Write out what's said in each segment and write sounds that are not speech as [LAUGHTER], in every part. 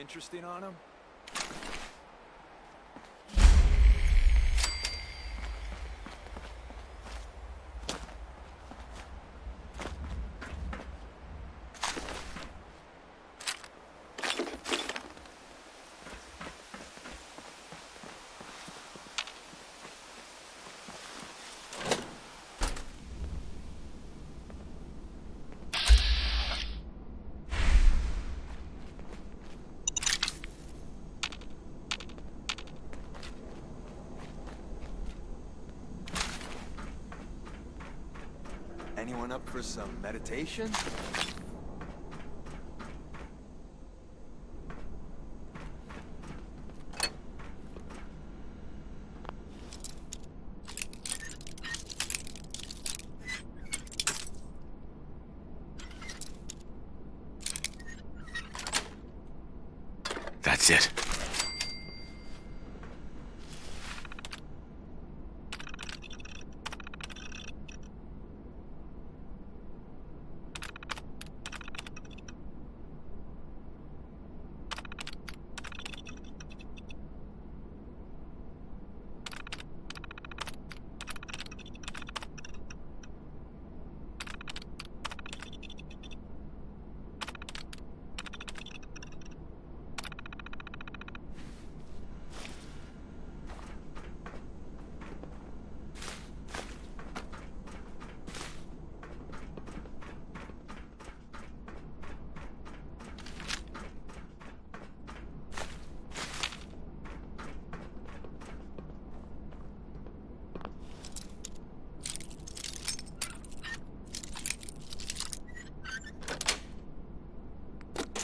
Interesting on him? Anyone up for some meditation? That's it.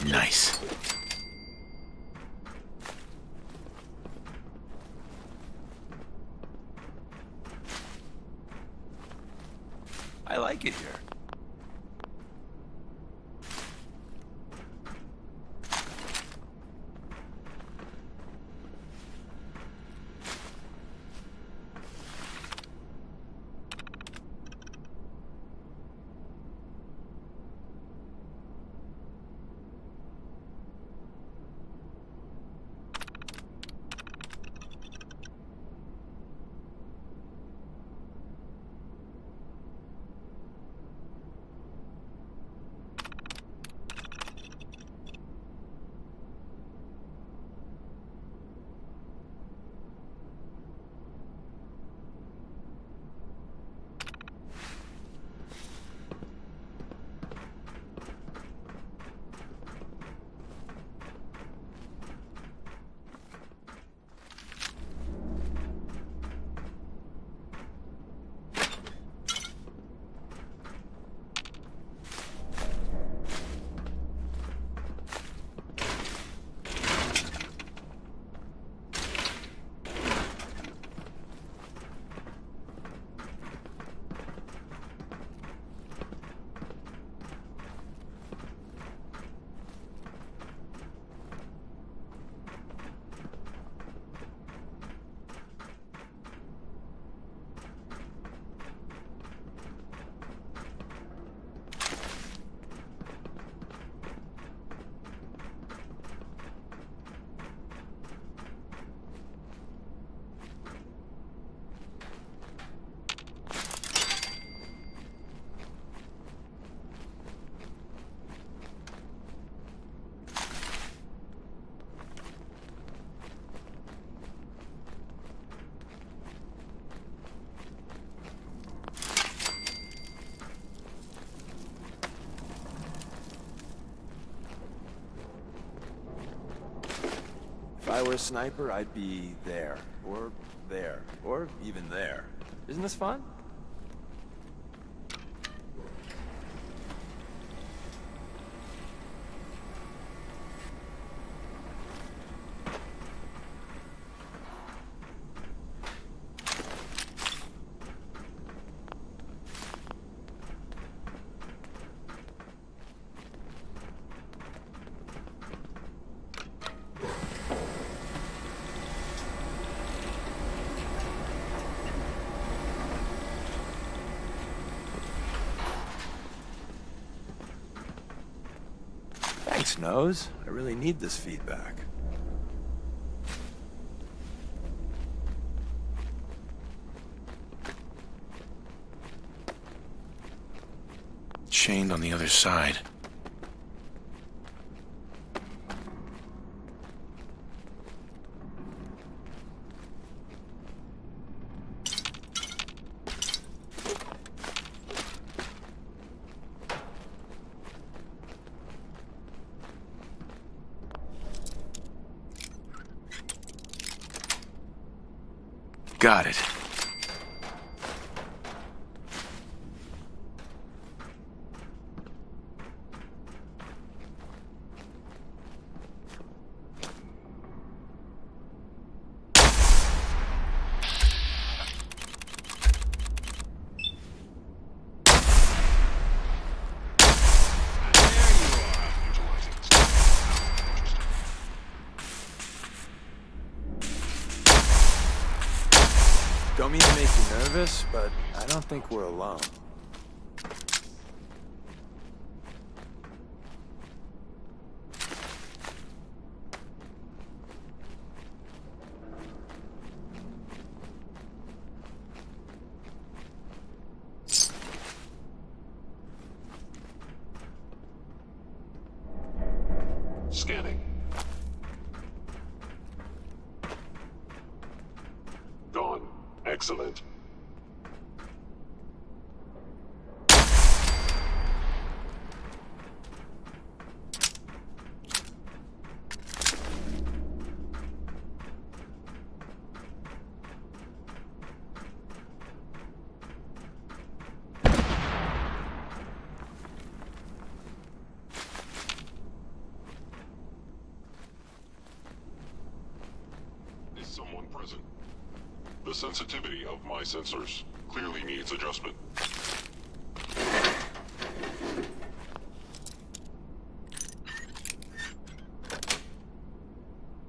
Nice. I were a sniper, I'd be there, or there, or even there. Isn't this fun? Nose. I really need this feedback. Chained on the other side. Got it. Don't mean to make you nervous, but I don't think we're alone. Scanning. Gone. Excellent. Someone present? The sensitivity of my sensors clearly needs adjustment.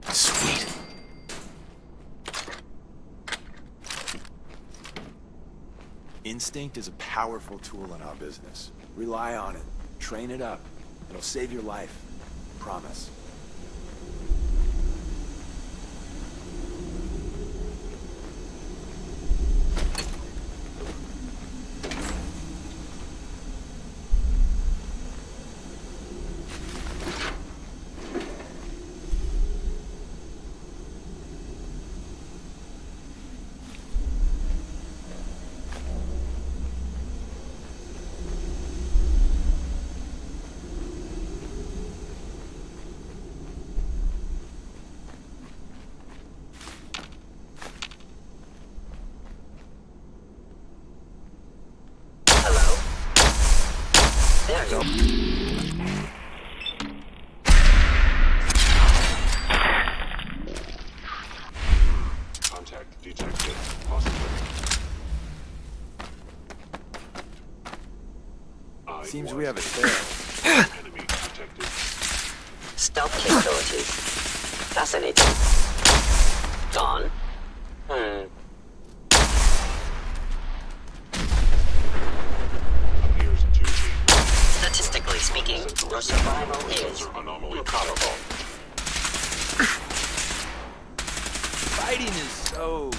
Sweet. Instinct is a powerful tool in our business. Rely on it. Train it up. It'll save your life. Promise. There you go. Contact detected. Positive. I Seems was we have a tail. enemy. Stealth capabilities. Fascinating. Gone. Hmm. Appears to be Statistically speaking, your survival is sensor anomaly. improbable. [LAUGHS] Fighting is so...